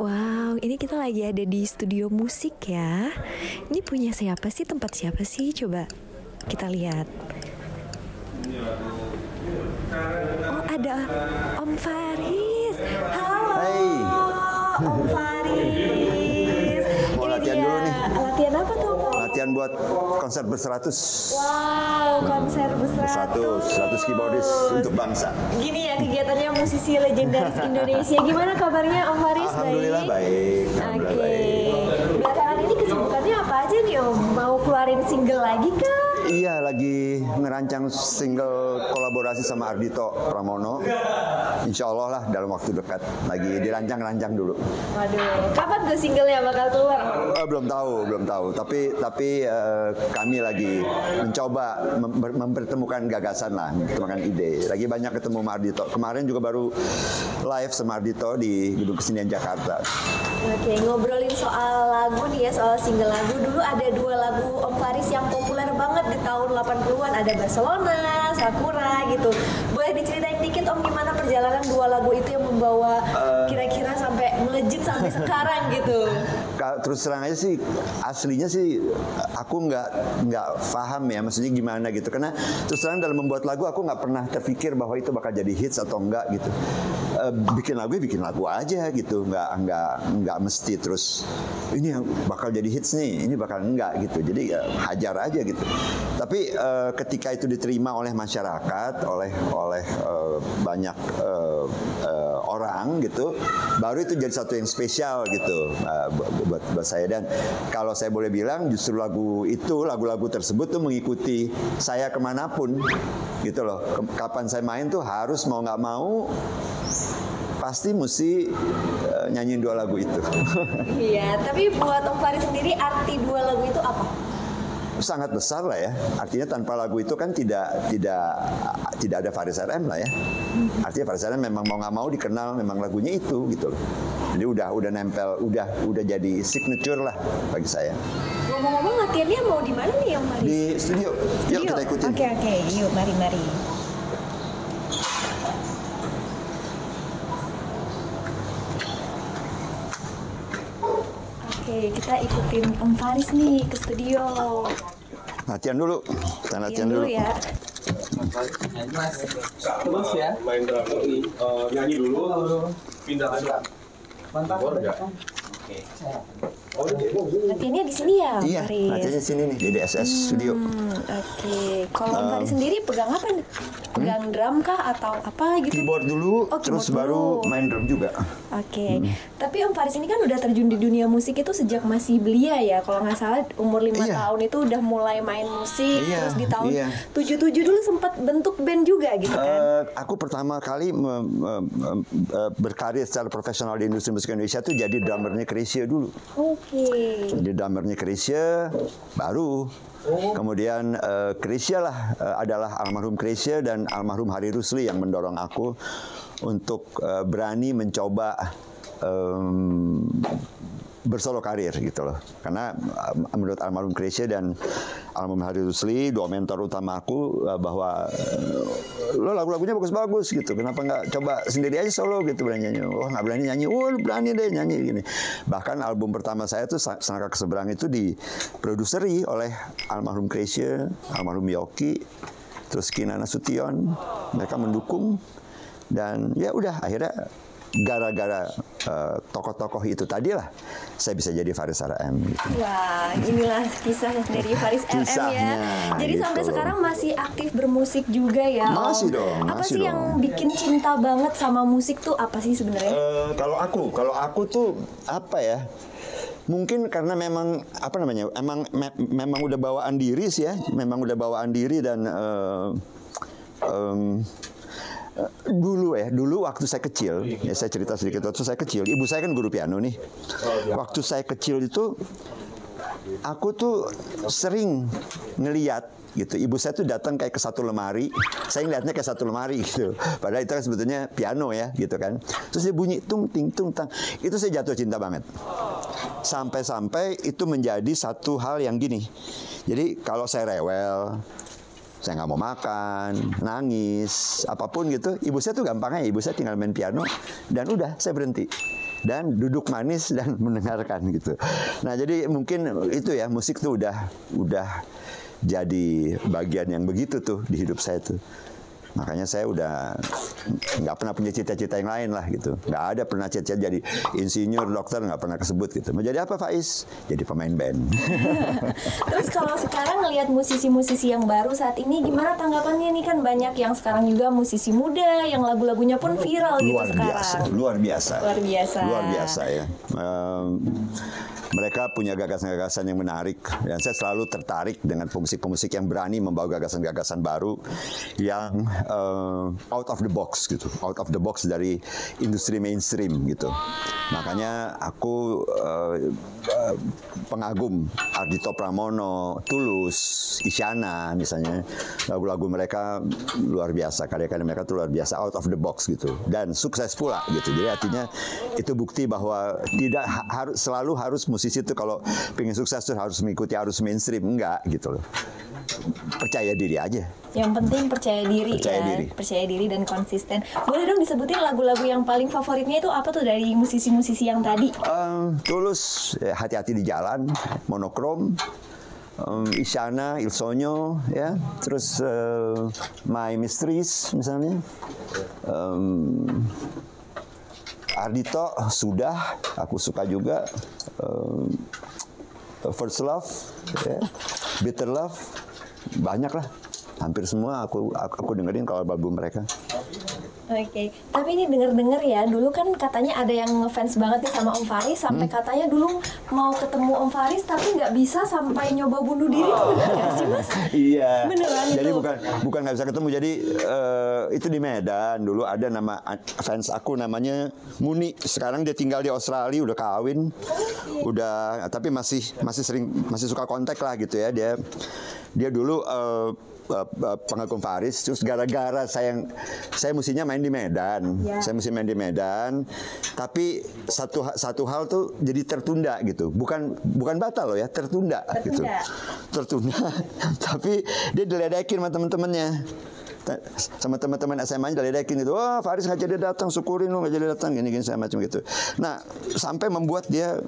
Wow, ini kita lagi ada di studio musik ya. Ini punya siapa sih? Tempat siapa sih? Coba kita lihat. Oh, ada Om Faris. Buat konser berseratus. Wow, konser berseratus. Seratus, 100 keyboardis untuk bangsa. Gini ya kegiatannya musisi legendaris Indonesia. Gimana kabarnya Om Faris? Alhamdulillah baik. Oke. baik. Belakangan ini kesibukannya apa aja nih Om? Mau keluarin single lagi kah? Iya lagi ngerancang single kolaborasi sama Ardito Pramono. Insya Allah lah dalam waktu dekat. Lagi dirancang-rancang dulu. Waduh, kapan tuh singlenya bakal keluar? Eh, belum tahu, belum tahu. Tapi tapi eh, kami lagi mencoba mem- mempertemukan gagasan lah, mempertemukan ide. Lagi banyak ketemu sama Ardito. Kemarin juga baru live sama Ardito di Gedung Kesenian Jakarta. Oke, ngobrolin soal lagu nih ya, soal single lagu. Dulu ada dua lagu Om Faris yang populer banget di tahun 80-an. Ada Barcelona, Sakura gitu. Boleh diceritain dikit Om gimana perjalanan dua lagu itu yang membawa kira-kira sampai melejit sampai sekarang gitu. Terus terang aja sih aslinya sih aku nggak nggak paham ya maksudnya gimana gitu. Karena terus terang dalam membuat lagu aku nggak pernah terpikir bahwa itu bakal jadi hits atau enggak gitu. Eh, bikin lagu ya bikin lagu aja gitu nggak nggak nggak mesti terus ini yang bakal jadi hits nih ini bakal enggak gitu. Jadi ya hajar aja gitu. Tapi eh, ketika itu diterima oleh masyarakat oleh oleh eh, banyak eh, eh, orang gitu baru itu jadi satu yang spesial gitu. Bu- buat buat saya. Dan kalau saya boleh bilang justru lagu itu lagu-lagu tersebut tuh mengikuti saya ke mana pun gitu loh. Kapan saya main tuh harus mau nggak mau pasti mesti eh, nyanyiin dua lagu itu. Iya, tapi buat Om Faris sendiri arti dua lagu itu apa? Sangat besar lah ya. Artinya tanpa lagu itu kan tidak tidak tidak ada Faris RM lah ya. Artinya Faris RM memang mau nggak mau dikenal memang lagunya itu gitu loh. Jadi udah udah nempel udah udah jadi signature lah bagi saya. Ngomong-ngomong latihannya mau di mana nih Om Faris? di studio. Yuk Yuk, kita ikutin. Oke oke, yuk mari mari. Oke, kita ikutin Om Faris nih ke studio. Latihan dulu kita latihan Latihan dulu dulu ya. Mas, terus ya. main drum ini eh, nyanyi dulu terus pindah ke Mantap. Oke. Oh, iya. Latihannya di sini ya, iya Faris. latihannya sini nih di DSS studio Hmm, oke. Kalau Om Faris sendiri pegang apa nih? Pegang drum kah atau apa gitu? keyboard dulu Oh, terus keyboard baru dulu. main drum juga Oke, tapi Om Faris ini kan udah terjun di dunia musik itu sejak masih belia ya. Kalau nggak salah umur lima Iya. tahun itu udah mulai main musik. Iya, terus di tahun iya. 77 dulu sempat bentuk band juga gitu kan. Eh, aku pertama kali me- me- me- eh, berkarir secara profesional di industri musik Indonesia tuh jadi drummernya Krisya dulu. Oke. Jadi drummernya Krisya baru. Kemudian eh, Krisya lah eh, adalah almarhum Krisya dan almarhum Hari Rusli yang mendorong aku untuk eh, berani mencoba em, bersolo karir gitu loh. Karena eh, menurut almarhum Krisya dan almarhum Hari Rusli dua mentor utama aku eh, bahwa lo lagu-lagunya bagus-bagus gitu. Kenapa nggak coba sendiri aja solo gitu berani nyanyi? Oh nggak berani nyanyi? Oh berani deh nyanyi gini. Bahkan album pertama saya tuh Sa- Sanaka Keseberang itu diproduseri oleh almarhum Krisya, almarhum Yoki, terus Kinana Sution. Mereka mendukung dan ya udah akhirnya gara-gara eh, tokoh-tokoh itu tadi lah saya bisa jadi Faris RM gitu. Wah, inilah kisah dari Faris RM ya. Jadi gitu sampai sekarang masih aktif bermusik juga ya. Om. Masih dong, Apa masih sih yang dong. bikin cinta banget sama musik tuh apa sih sebenarnya? Eh, kalau aku, kalau aku tuh apa ya? Mungkin karena memang apa namanya? Emang me- memang udah bawaan diri sih ya, memang udah bawaan diri dan em, eh, dulu ya, dulu waktu saya kecil, ya saya cerita sedikit waktu saya kecil, ibu saya kan guru piano nih. Waktu saya kecil itu aku tuh sering ngeliat gitu. Ibu saya tuh datang kayak ke satu lemari, saya ngeliatnya kayak satu lemari gitu. Padahal itu kan sebetulnya piano ya gitu kan. Terus dia bunyi tung ting tung tang. Itu saya jatuh cinta banget. Sampai-sampai itu menjadi satu hal yang gini. Jadi kalau saya rewel, saya nggak mau makan, nangis, apa pun gitu. Ibu saya tuh gampangnya, ibu saya tinggal main piano dan udah saya berhenti. dan duduk manis dan mendengarkan gitu. Nah jadi mungkin itu ya musik tuh udah udah jadi bagian yang begitu tuh di hidup saya tuh. Makanya saya udah nggak pernah punya cita-cita yang lain lah gitu. Nggak ada pernah cita-cita jadi insinyur, dokter nggak pernah kesebut gitu. Mau jadi apa Faiz? Jadi pemain band. Terus kalau sekarang ngelihat musisi-musisi yang baru saat ini gimana tanggapannya nih kan banyak yang sekarang juga musisi muda yang lagu-lagunya pun viral gitu luar sekarang. biasa, luar biasa, Luar biasa. luar biasa ya. Em, mereka punya gagasan-gagasan yang menarik dan saya selalu tertarik dengan pemusik-pemusik yang berani membawa gagasan-gagasan baru yang eh, out of the box gitu, out of the box dari industri mainstream gitu. Makanya aku eh, pengagum Ardito Pramono, Tulus, Isyana misalnya lagu-lagu mereka luar biasa, karya-karya mereka tuh luar biasa out of the box gitu dan sukses pula gitu. Jadi artinya itu bukti bahwa tidak ha- harus selalu harus musisi itu kalau pengen sukses tuh harus mengikuti arus mainstream enggak gitu loh. Percaya diri aja. Yang penting percaya diri Percaya ya, diri. percaya diri dan konsisten. Boleh dong disebutin lagu-lagu yang paling favoritnya itu apa tuh dari musisi-musisi yang tadi? Em, tulus, ya, hati-hati di jalan, monokrom, em, Isyana, Il Sogno, ya, terus eh, My Mysteries misalnya, Em, Ardito sudah, aku suka juga, Em, First Love, ya, Bitter Love, banyak lah, hampir semua aku aku, aku dengerin kalau album mereka. Oke, tapi ini denger-denger ya, dulu kan katanya ada yang ngefans banget nih sama Om Faris sampai Hmm. katanya dulu mau ketemu Om Faris tapi nggak bisa sampai nyoba bunuh diri itu bener nggak sih mas? Iya. Beneran Jadi itu? bukan bukan nggak bisa ketemu. Jadi eh, itu di Medan dulu ada nama fans aku namanya Muni. Sekarang dia tinggal di Australia, udah kawin, udah tapi masih masih sering masih suka kontak lah gitu ya dia. Dia dulu eh, eh, eh, pengagum Faris, terus gara-gara saya yang saya mestinya main di Medan, Ya. saya mesti main di Medan, tapi satu satu hal tuh jadi tertunda gitu, bukan bukan batal loh ya, tertunda, gitu. Tertunda. tertunda. Tapi dia diledekin sama temen-temennya. Ta- sama teman-teman SMA nya diledekin gitu wah Faris nggak jadi datang syukurin lu nggak jadi datang gini gini saya macam gitu nah sampai membuat dia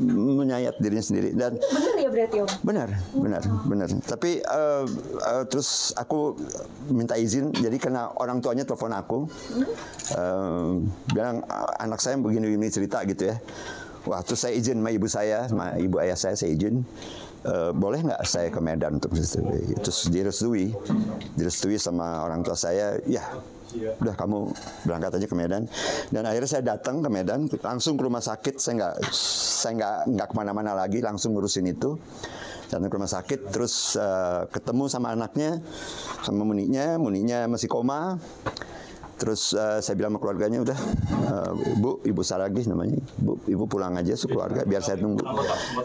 menyayat dirinya sendiri dan Bener ya berarti Om? Benar, benar, benar. Tapi eh, eh, terus aku minta izin, jadi karena orang tuanya telepon aku, eh, bilang "Ah, anak saya begini-begini cerita gitu ya. Wah, terus saya izin sama ibu saya, sama ibu ayah saya, saya izin. "Eh, boleh nggak saya ke Medan untuk situ? Terus direstui, direstui sama orang tua saya, ya udah kamu berangkat aja ke Medan. Dan akhirnya saya datang ke Medan langsung ke rumah sakit. Saya nggak saya nggak nggak ke mana-mana lagi langsung ngurusin itu. Datang ke rumah sakit terus eh, ketemu sama anaknya sama muninya muninya masih koma. Terus eh, saya bilang sama keluarganya udah eh, ibu ibu Saragih namanya. Ibu ibu pulang aja sekeluarga biar saya tunggu.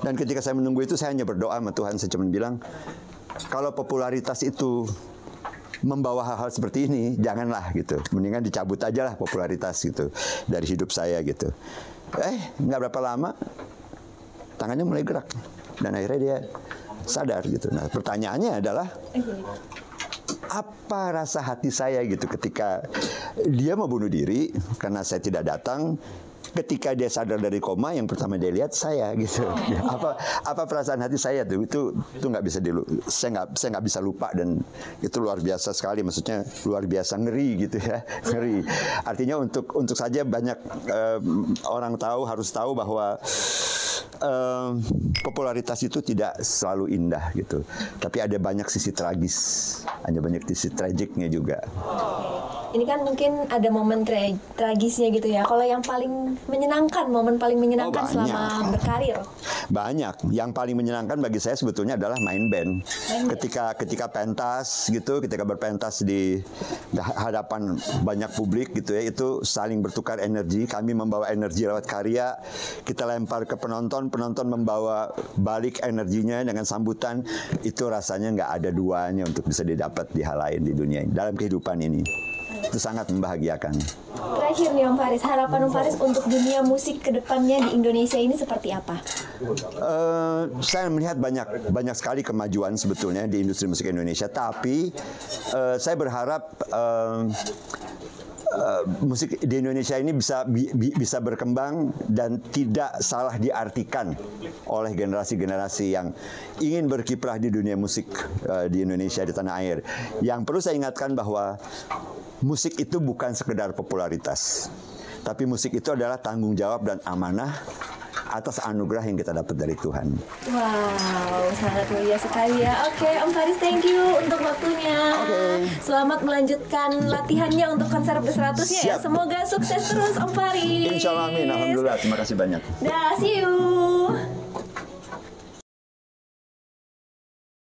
Dan ketika saya menunggu itu saya hanya berdoa sama Tuhan. Saya cuma bilang kalau popularitas itu membawa hal-hal seperti ini janganlah gitu. Mendingan dicabut aja lah popularitas gitu dari hidup saya gitu. Eh nggak berapa lama tangannya mulai gerak. Dan akhirnya dia sadar gitu. Nah pertanyaannya adalah apa rasa hati saya gitu ketika dia mau bunuh diri karena saya tidak datang ketika dia sadar dari koma yang pertama dia lihat saya gitu. Apa apa perasaan hati saya tuh? Itu itu nggak bisa dilu saya nggak saya nggak bisa lupa dan itu luar biasa sekali. Maksudnya luar biasa ngeri gitu ya ngeri. Artinya untuk untuk saja banyak eh, orang tahu harus tahu bahwa eh, popularitas itu tidak selalu indah gitu. Tapi ada banyak sisi tragis. Ada banyak sisi tragiknya juga Ini kan mungkin ada momen tra- tragisnya gitu ya. Kalau yang paling menyenangkan, momen paling menyenangkan Oh, selama berkarir. Banyak. Yang paling menyenangkan bagi saya sebetulnya adalah main band. Main band. Ketika ketika pentas gitu, ketika berpentas di hadapan banyak publik gitu ya, itu saling bertukar energi. Kami membawa energi lewat karya, kita lempar ke penonton, penonton membawa balik energinya dengan sambutan. Itu rasanya nggak ada duanya untuk bisa didapat di hal lain di dunia ini, dalam kehidupan ini. Itu sangat membahagiakan. Terakhir nih Om Faris, harapan Om Faris untuk dunia musik ke depannya di Indonesia ini seperti apa? Eh, saya melihat banyak banyak sekali kemajuan sebetulnya di industri musik Indonesia, tapi eh, saya berharap eh, eh, musik di Indonesia ini bisa bi- bi- bisa berkembang dan tidak salah diartikan oleh generasi-generasi yang ingin berkiprah di dunia musik eh, di Indonesia di tanah air. Yang perlu saya ingatkan bahwa musik itu bukan sekedar popularitas, tapi musik itu adalah tanggung jawab dan amanah atas anugerah yang kita dapat dari Tuhan. Wow, sangat mulia sekali ya. Oke, Om Faris, thank you untuk waktunya. Oke. Selamat melanjutkan latihannya untuk konser berseratus ya. Siap. Semoga sukses terus, Om Faris. Insya Allah amin. Alhamdulillah. Terima kasih banyak. Dah, see you.